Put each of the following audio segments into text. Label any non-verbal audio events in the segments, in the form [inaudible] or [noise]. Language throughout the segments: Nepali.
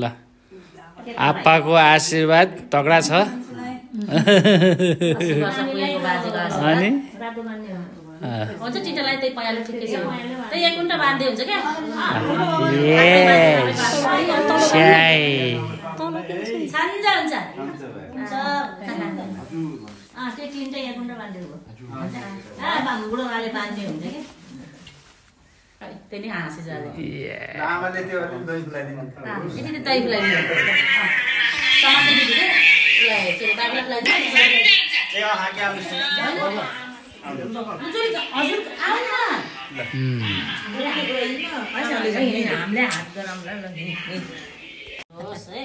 ल आप्पाको आशीर्वाद तगडा छ। अनि हुन्छ टिटालाई त्यही पाइहाल्यो ठिकै छ त्यही एक कुन्टा बाँध्दै हुन्छ क्या त्यो तिनवटा एक गुन्डा बाँधिदिएको भयो आ, बा- बुढोबाले बाँध्ने हुन्छ कि त्यही नै हाँसी जाने दही यति। हजुर हामीले हात ल होस् है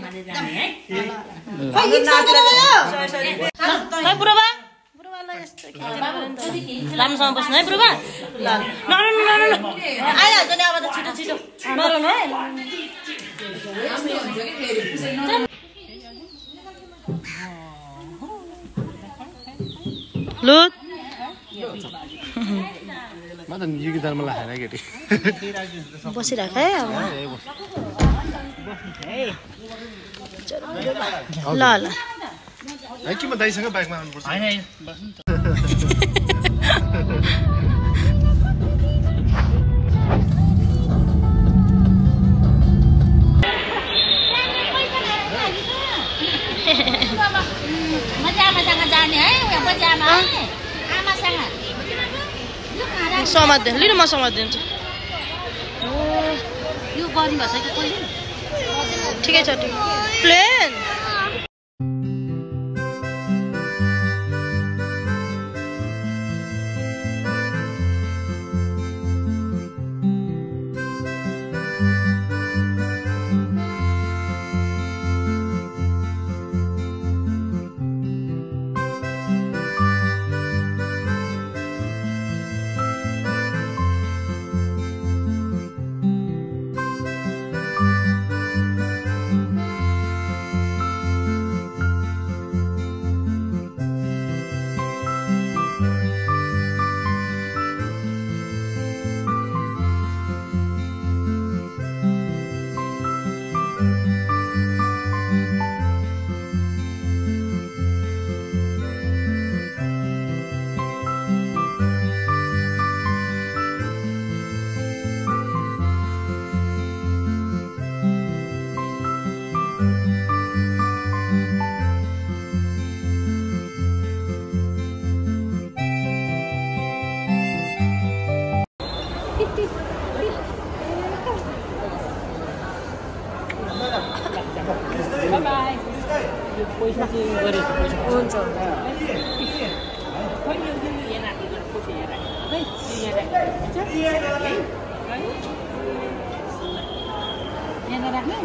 माथि जाने है खै बुढोबा राम्रोसँग बस्नु है बुढोबा ल लु म त यो गिटारमा लाखेर केटी बसिराख है अब ल ल है कि म दाइसँग बाइकमा आउनुपर्छ समात्दै लिनु म समात्दिन्छु यो गर्नु भएको छ कि कोही ठिकै छ ठिक। प्लेन। राख्ने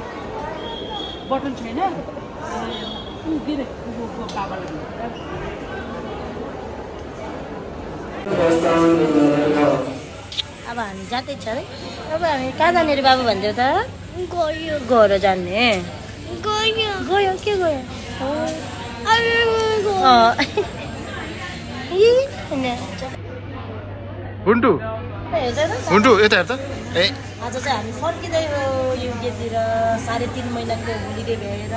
बटन छैन अब हामी जाँदैछ है। अब हामी कहाँ जाने बाबु भनिदियो त? गयो। गएर जाने। गयो। गयो? के गयो। [laughs] हुन्टु हुन्टु यता हेर त। ए। आज चाहिँ हामी फर्किँदै हो युकेतिर साढे तिन महिनाको होलिडे भ्याएर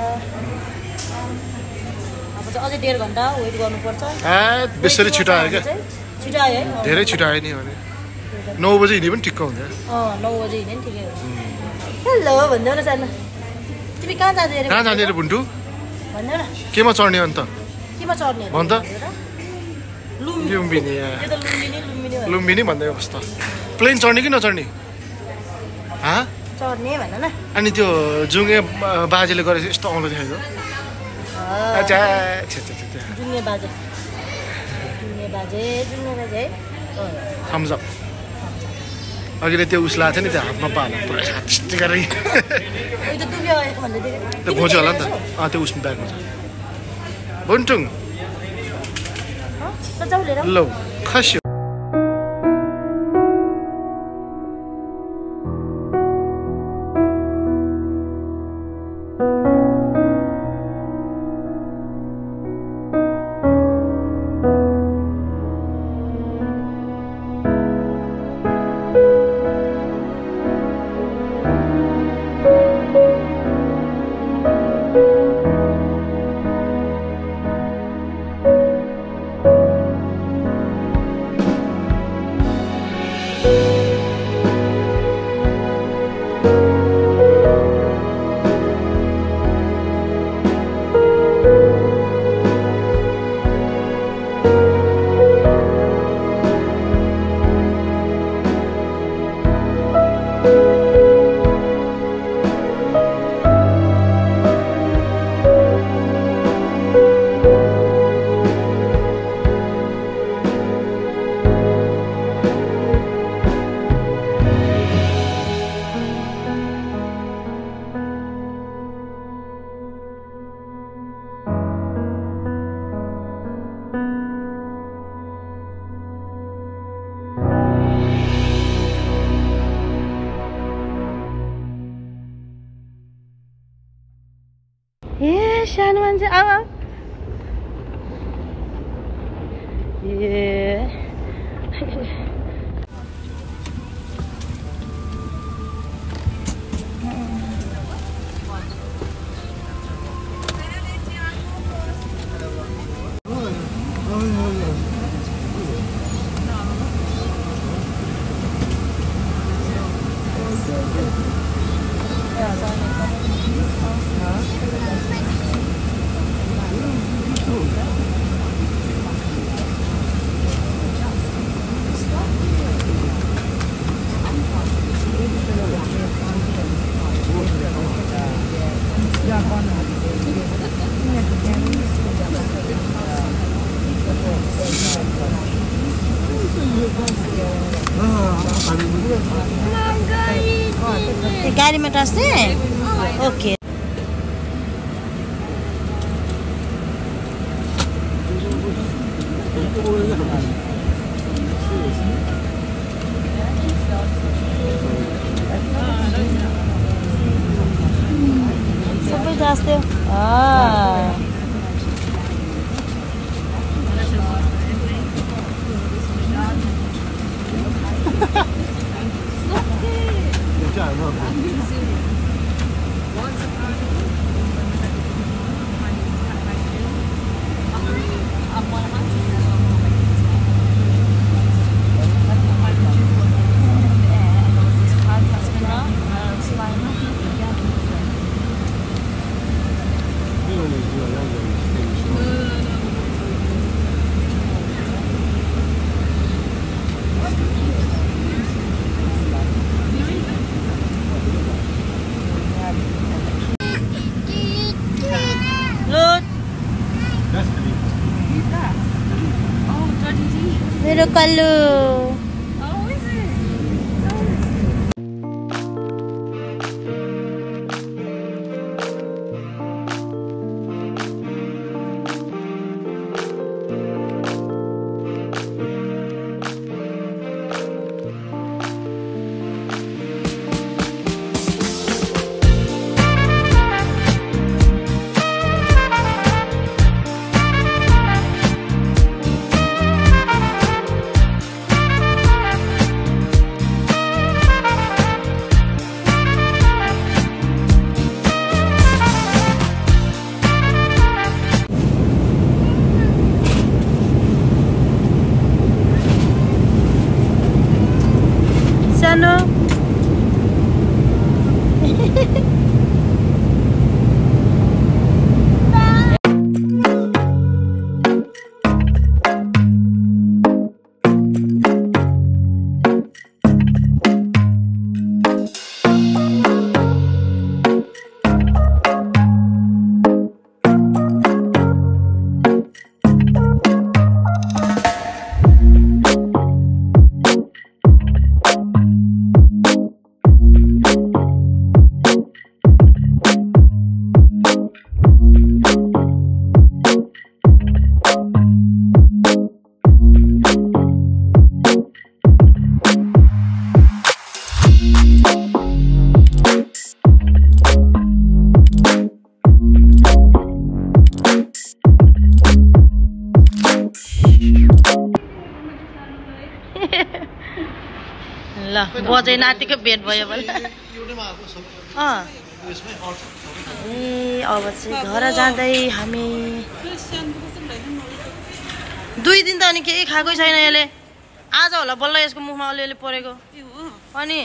अब चाहिँ अझै डेढ घन्टा वेट गर्नुपर्छ। ए बेसरी छिटो आयो क्या? छिटो आयो है। धेरै छिटो आयो नि भने। नौ बजी हिँड्यो पनि ठिक्क अँ नौ बजी हिँड्यो नि ठिकै हो। हेलो भनिदेऊ न सानो। तिमी कहाँ जाँदै कहाँ भनिदेऊ न केमा चढ्ने अन्त केमा चढ्ने। लुम्बिनी। लुम्बिनी यो यहाँ त भन्दै। प्लेन चढ्ने कि नचढ्ने? अनि त्यो जुङ्गे बाजेले गरेको यस्तो आउँदो देखेको अँ, अच्छा छे छे छे छे जुङ्गे बाजे जुङ्गे बाजे जुङ्गे बाजे है अँ, थम्स अप अघिले त्यो उस लगाएको थियो नि त्यो हातमा पाला। पुरा त्यस्तै गरेर त्यो घोच्यो होला नि त। अँ त्यो उसमा ब्यागमा छ। बुन्टुङ आऊ। लौ खस्यो। ए सानो मान्छे आऊ आऊ। ए ए, गाडीमा टाँस्ने ओके いいですね。Merah color. ल बजै नातिको भेट भयो भने। ए अब चाहिँ घर जाँदै हामी दुई दिन त अनि केही खाएकै छैन यसले। आज होला बल्ल यसको मुखमा अलिअलि परेको। अनि?